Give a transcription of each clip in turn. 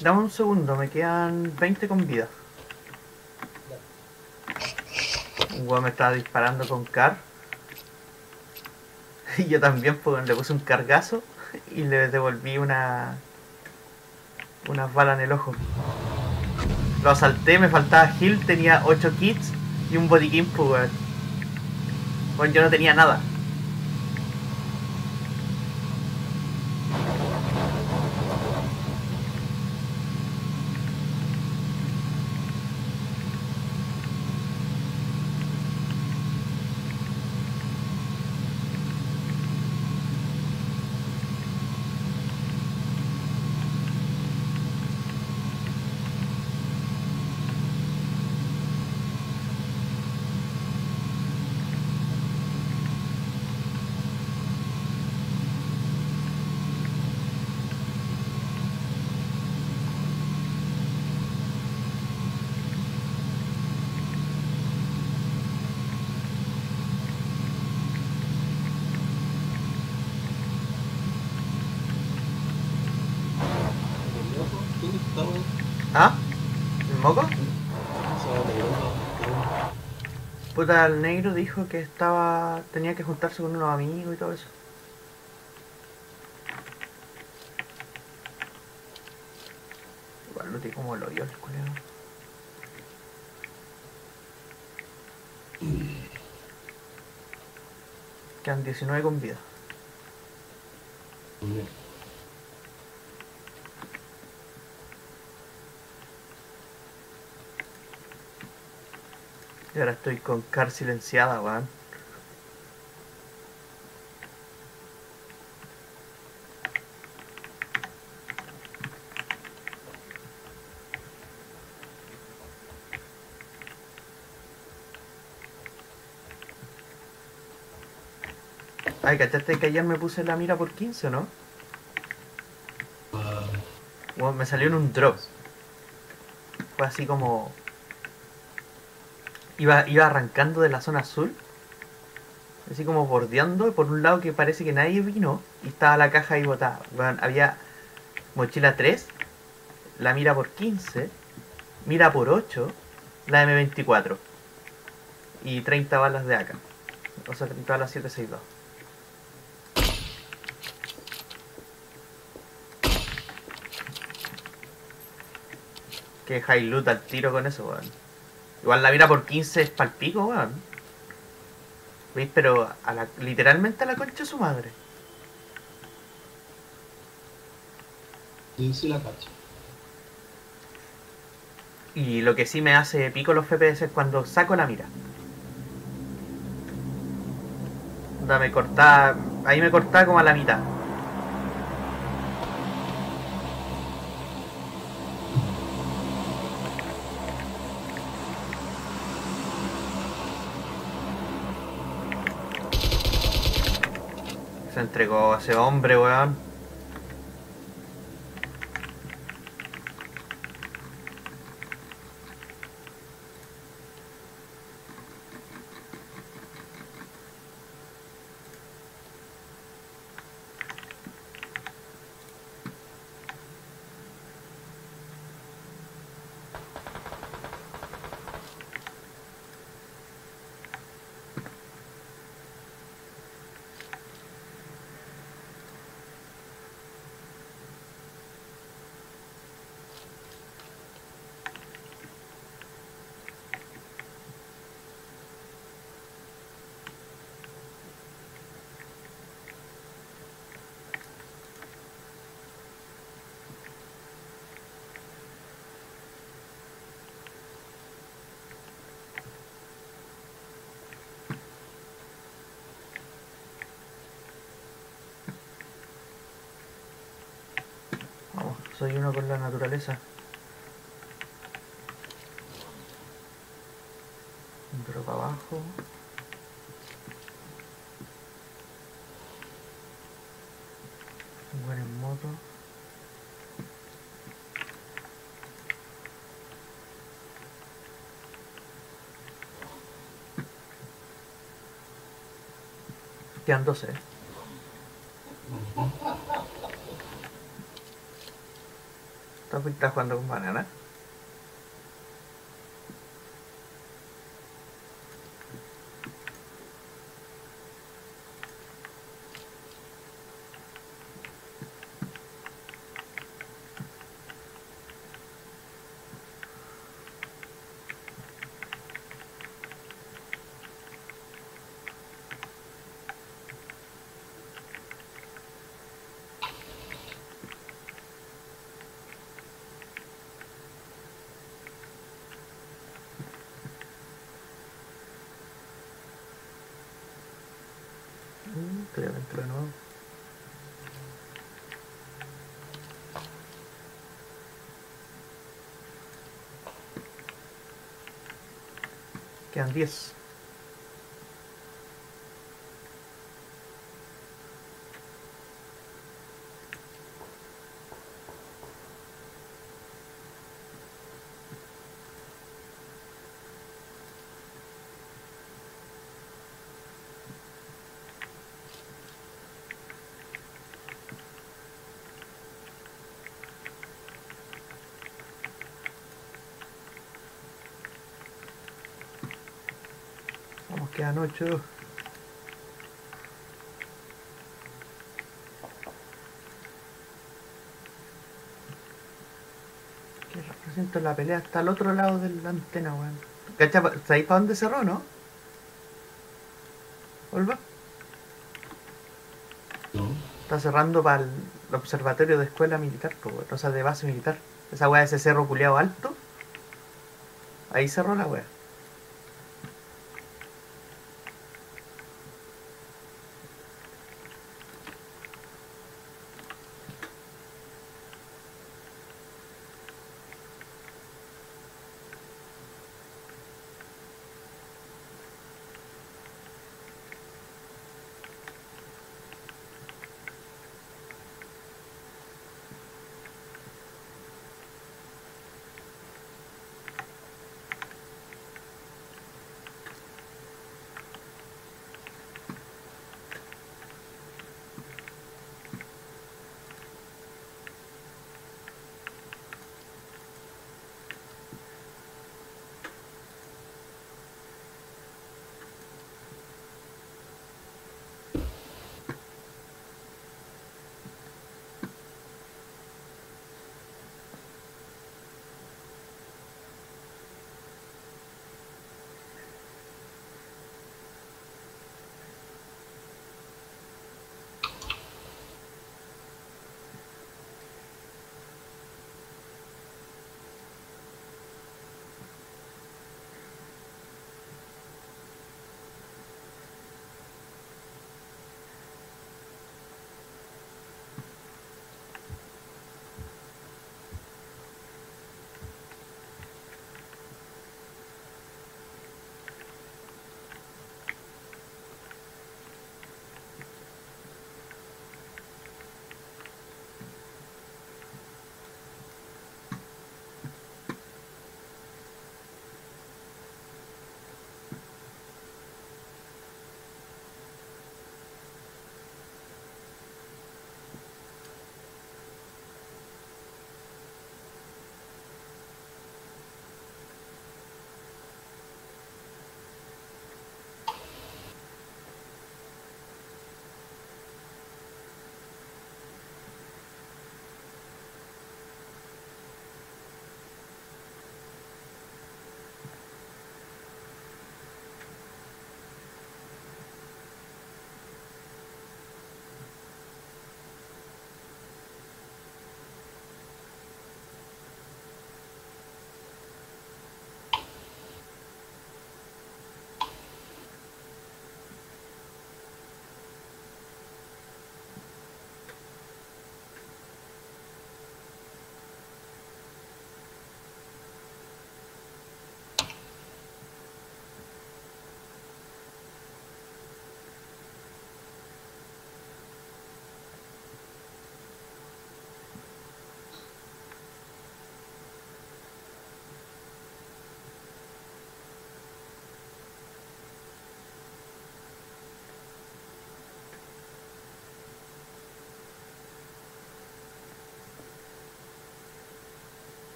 Dame un segundo, me quedan 20 con vida. Un weón me estaba disparando con car. Y yo también pues, le puse un cargazo y le devolví una. unas balas en el ojo. Lo asalté, me faltaba heal, tenía 8 kits y un bodykin, pues. Bueno, yo no tenía nada. ¿Dónde estaba? ¿Ah? Negro. Puta, el negro dijo que estaba. tenía que juntarse con unos amigos y todo eso. Igual lo tiene como lo odio el culero. Quedan 19 con vida. Bien. Ahora estoy con car silenciada, weón. Ay, ¿cachaste que ayer me puse la mira por 15 o no? Me salió en un drop. Fue así como iba, iba arrancando de la zona azul, así como bordeando, por un lado que parece que nadie vino, y estaba la caja ahí botada. Bueno, había mochila 3, la mira por 15, mira por 8, la M24, y 30 balas de AK, o sea, 30 balas 762. Que high loot al tiro con eso, weón. Igual la mira por 15 es palpico, weón. ¿Veis? Pero a la, literalmente a la concha de su madre. sí, sí la cacho. Y lo que sí me hace pico los FPS es cuando saco la mira. Me cortaba. Ahí me cortaba como a la mitad. Entregó a ese hombre, weón. Vamos, con la naturaleza. Entro para abajo. Un buen en moto. Quedan 12. तपाईँ दाप्नु भने Quedan 10. Vamos, quedan 8. Que representa la pelea hasta el otro lado de la antena, weón. ¿Sabéis para dónde cerró, no? ¿Volva? No. Está cerrando para el observatorio de escuela militar, o sea, de base militar. Esa weá, ese cerro culeado alto. Ahí cerró la weá.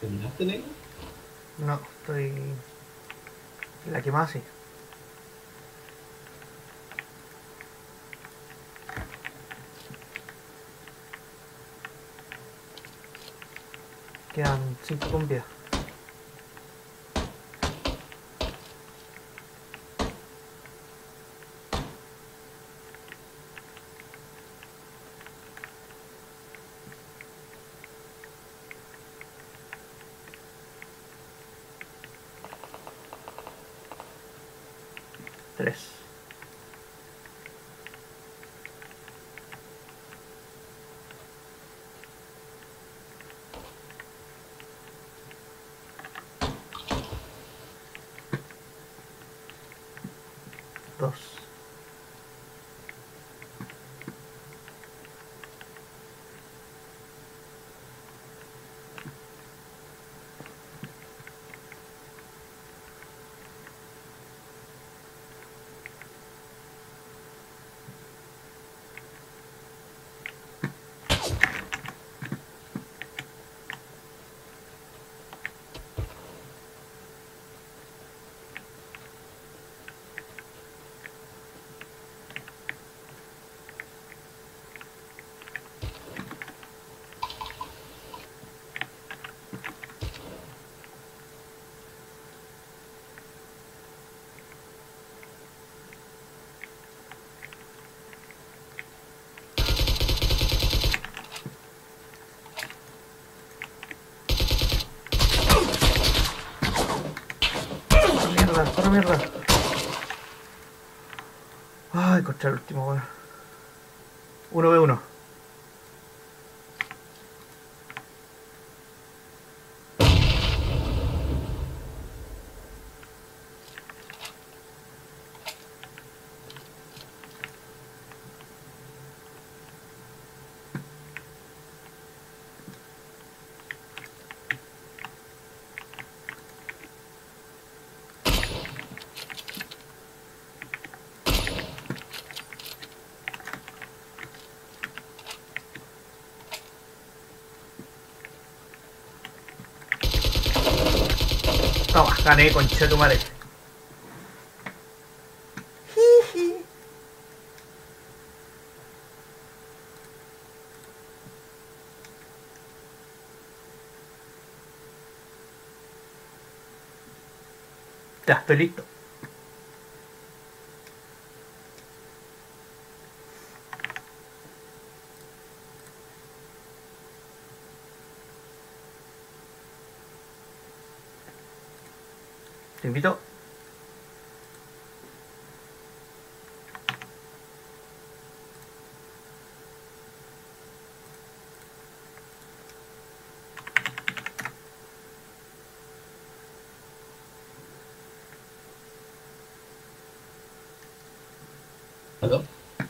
¿Terminaste, negro? No, estoy. La que más sí. Quedan 5 con. Tres. Dos. Mierda. Ay, contra el último, weón. 1v1. Toma, gané, concha tu madre. Ya, estoy listo. Te invito. ¿Aló?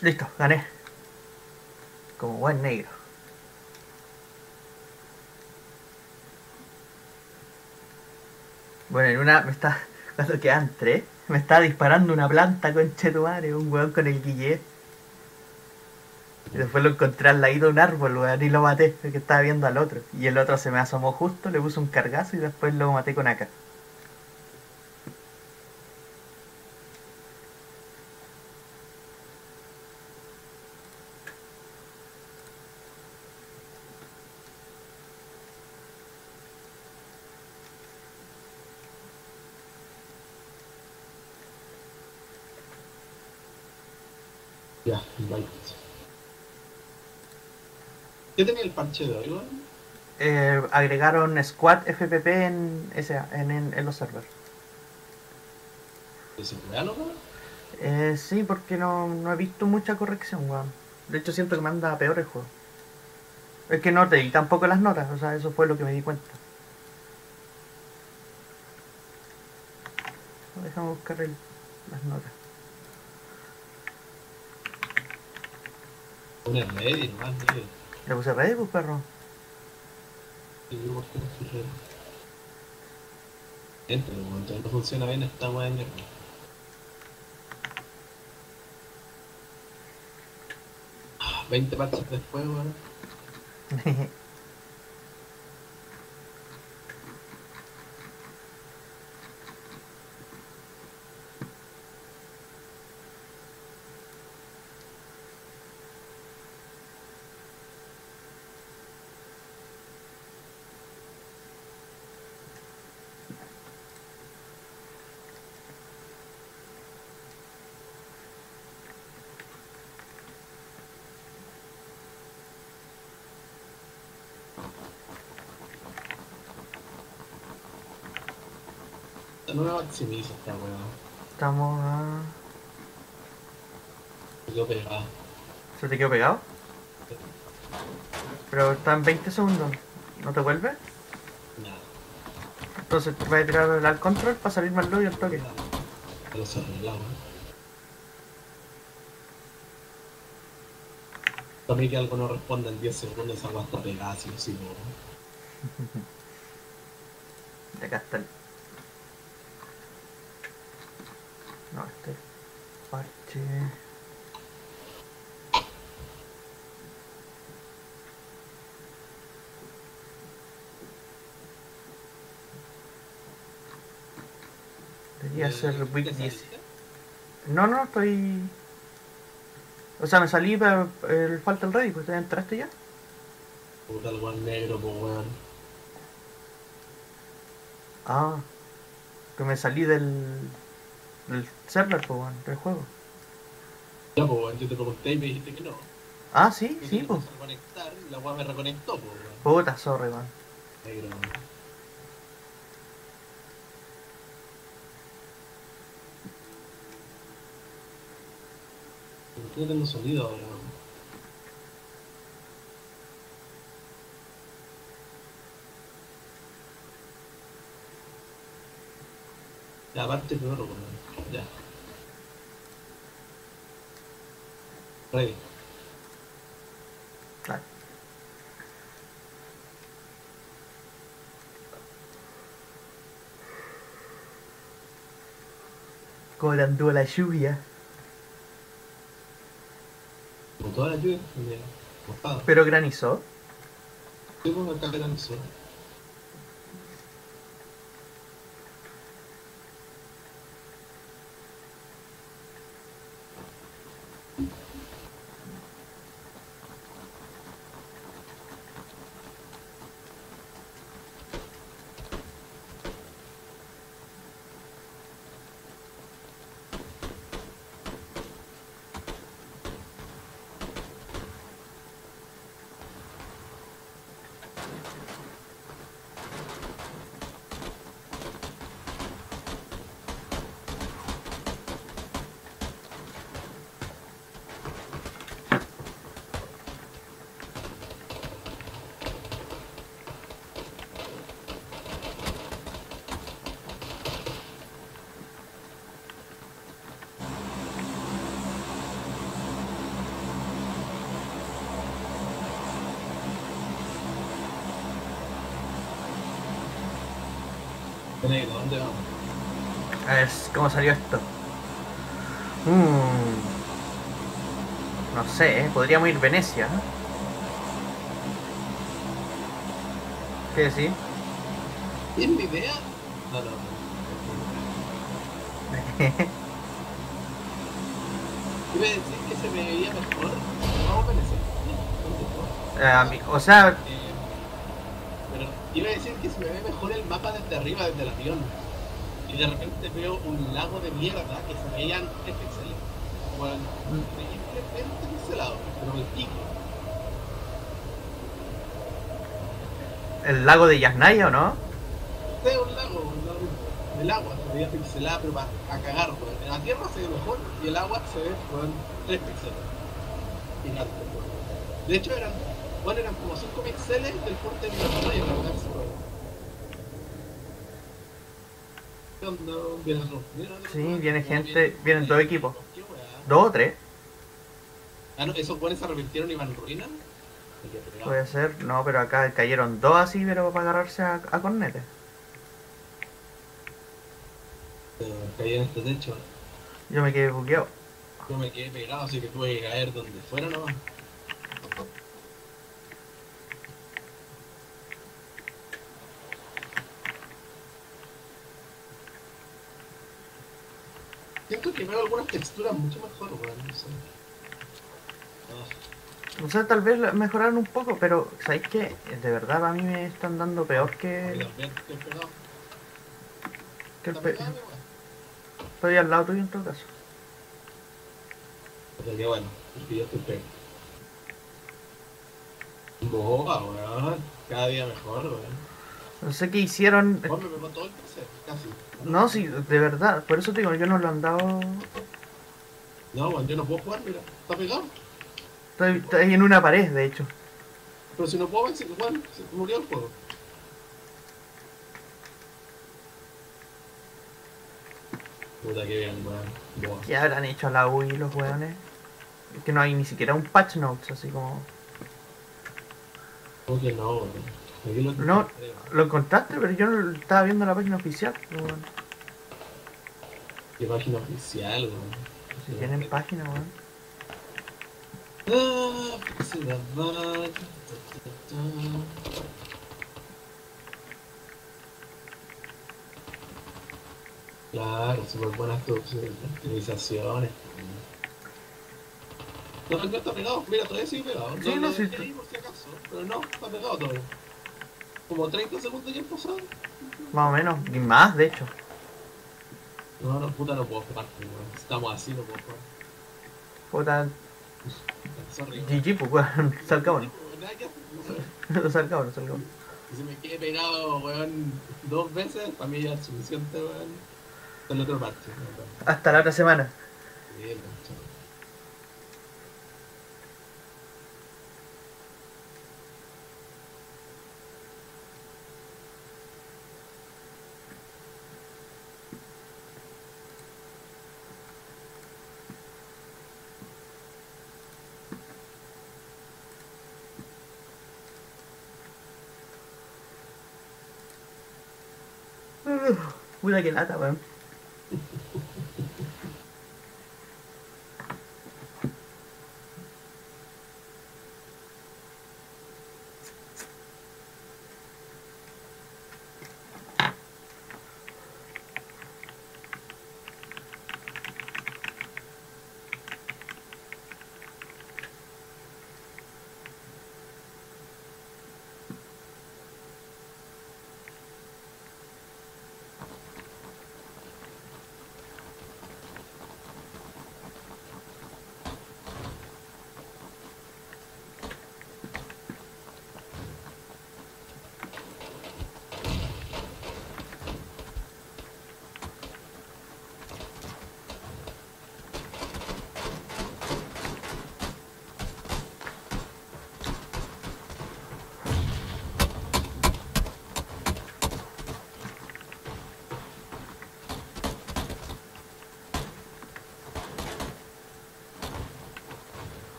Listo, gané. Como buen negro. Bueno, en una me está. Cuando quedan tres, me está disparando una planta con Chetumare, un weón con el guille. Y después lo encontré al ladito de un árbol, weón, y lo maté, porque estaba viendo al otro. Y el otro se me asomó justo, le puse un cargazo y después lo maté con acá. Ya, invite. ¿Qué tenía el parche de weón? Eh, agregaron Squad FPP en, ese, en, en- en los servers. ¿Ese real, weón? Eh, sí, porque no, no he visto mucha corrección, weón. De hecho, siento que me anda peor el juego. Es que no te di tampoco las notas, o sea, eso fue lo que me di cuenta. Déjame buscar el- las notas. Reddit, nomás, negro. Le puse Reddit, pues, perro. Por qué no funciona bien esta weá de mierda. Ah, 20 parches después, weón. No me maximiza esta weón. Estamos a... Me quedo pegado. ¿Se te quedó pegado? Pero está en 20 segundos. ¿No te vuelve? Nada. Entonces te vas a tirar el al control para salir más lobby al toque. El agua. Para mí que algo no responda en 10 segundos, esa agua está pegada, sí o sí, weón. De acá está el... No, este... Parche... ¿te Week saliste? 10. No, no, estoy... O sea, me salí, pero eh, falta el ready, pues ¿ya entraste ya? Puta el weón negro, pues weón. Ah, que me salí del, del server, pues, bueno, del juego. Ya, pues weón, yo te pregunté y me dijiste que no. Ah, sí, sí, te pues. puse a conectar y la weá me reconectó, pues weón. Puta, sorry, man. Negro, weón. Qué no tengo sonido ahora? Ya, aparte peor, weón. Ya. Ready. Claro. Como la lluvia. Como toda la lluvia, me mojado. Pero granizó. Acá granizó. Negro, ¿dónde vamos? A ver cómo salió esto. Mm. No sé, ¿eh? podríamos ir Venecia. ¿no? ¿Qué decís? ¿Es mi idea? No, no. Iba a decir que se me veía mejor. Vamos a Venecia. ¿Dónde Eh, a mí- o sea, Eh, pero iba a decir que se me ve mejor el mapa desde arriba, desde el avión. De repente veo un lago de mierda que se veían 3 píxeles. Bueno, increíblemente pixelado, pero el pico. el lago de Yasnaya, ¿o no? Este es un lago, un lago. El agua se veía pixelada, pero para a cagar, weón. La tierra se ve mejor y el agua se ve, weón, 3 píxeles. Gigante, weón. De hecho, eran, bueno, eran como 5 píxeles del porte de mi pantalla para cagarse, weón. Sí, viene gente- viene- vienen dos equipos. ¿Dos o tres? Ah, no, esos buenos se arrepintieron y van en ruina. Puede ser, no, pero acá cayeron dos así, pero para agarrarse a, a cornetes. Eh, Caí en este techo. Yo me quedé buqueado. Yo me quedé pegado, así que tuve que caer donde fuera nomás. Siento que veo algunas texturas mucho mejor, weón, no sé. O sea, tal vez mejoraron un poco, pero ¿sabéis qué? De verdad a mí me están dando peor que, que el pe-. Estoy al lado tuyo en todo caso. Pero que bueno, porque yo estoy pegado. Boba, weón. Cada día mejor, weón. No sé qué hicieron. Me pegó todo el PC, casi. No, sí, de verdad. Por eso te digo, yo no lo han dado. No, yo no puedo jugar, mira. Está pegado. Estoy, estoy en una pared, de hecho. Pero si no puedo ver, si jugar, se murió el juego. Puta que bien, weón. ¿Qué habrán hecho a la UI los weones? Es que no hay ni siquiera un patch notes, así como. ¿Cómo que no, weón? No. Lo encontraste, pero yo no estaba viendo la página oficial. bueno, Qué página oficial, weón. si tienen página, weón. Ah. Claro, súper buenas optimizaciones. No, no está pegado, mira, todavía sigue pegado. Sí, no, acaso, pero no, está pegado todavía. Como 30 segundos ya han pasado. Más o menos. Y más, de hecho. No, no, puta, no puedo jugar, weón. Estamos así, no puedo jugar. Puta, Sorry. GG, pues weón. Hacer, no sé. Salcamos, salcamos. Y si me quedé pegado, weón, dos veces, para mí ya es suficiente, weón. Con el otro parche. Hasta la otra semana. Bien, chao. Puta que lata, weón.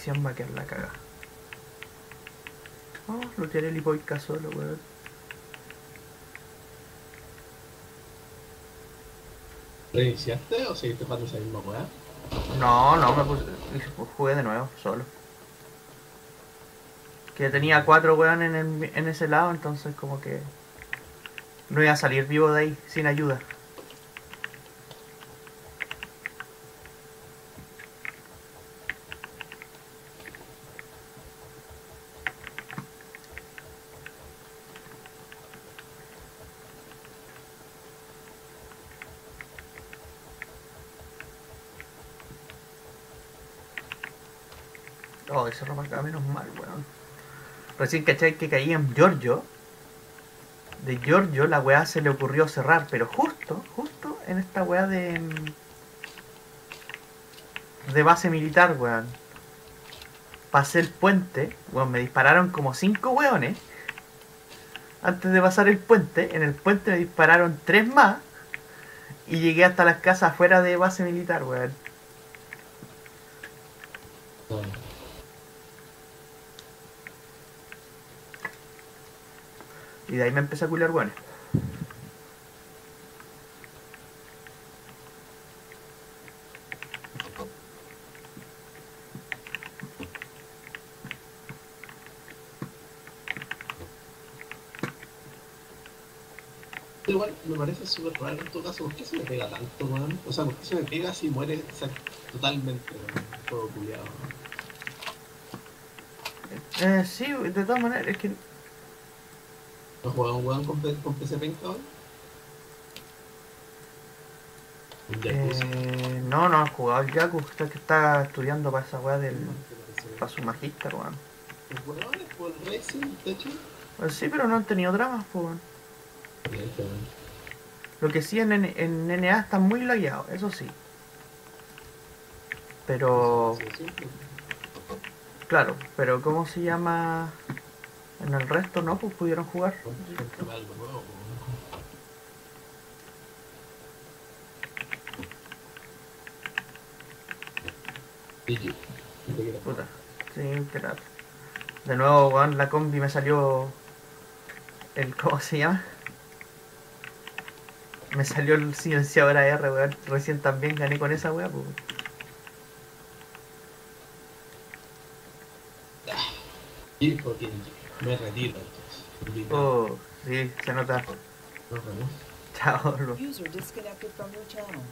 Prisión va a quedar la caga. Oh, lo tiré el hipoica solo, weón. ¿Reiniciaste o seguiste jugando esa misma weá? No, no, me puse, jugué de nuevo, solo. Que tenía cuatro weón en, el- en ese lado, entonces como que no iba a salir vivo de ahí sin ayuda. Oh, ese ropa acá, menos mal, weón. Recién cachai que caí en Giorgio. De Giorgio la weá se le ocurrió cerrar, pero justo, justo en esta weá de. de base militar, weón. Pasé el puente, weón, me dispararon como cinco weones. Antes de pasar el puente, en el puente me dispararon tres más. Y llegué hasta las casas afuera de base militar, weón. Y de ahí me empecé a culiar weones. Igual me parece súper raro en todo caso, ¿por qué se me pega tanto, weón? O sea, ¿por qué se me pega si muere o sea, totalmente, weón? Todo culiado, Eh, sí, de todas maneras, es que ¿No juega un weón con, PC? Un Yakuza. Eh, no, no ha jugado el Yaku, está que está estudiando para esa weá del. Para su magíster, weón. Los weones por el Racing. Pues sí, pero no han tenido dramas, pues, weón. Lo que sí en, en NA están muy lagueados, eso sí. Pero, claro, pero ¿cómo se llama? En el resto no, pues pudieron jugar. Puta, sí, qué tal. De nuevo, weón, la combi me salió. El, ¿Cómo se llama? Me salió el silenciador AR, weón. Recién también gané con esa weá, pues. Y porque me retiro entonces. Oh, sí, se nota. Chao, User disconnected from your channel.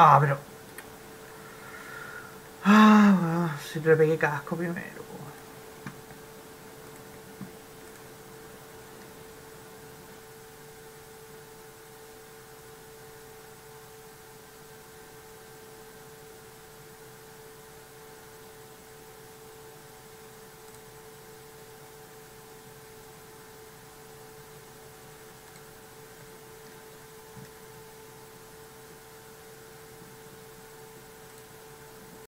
Ah, pero. Ah, weón, si le pegué casco primero.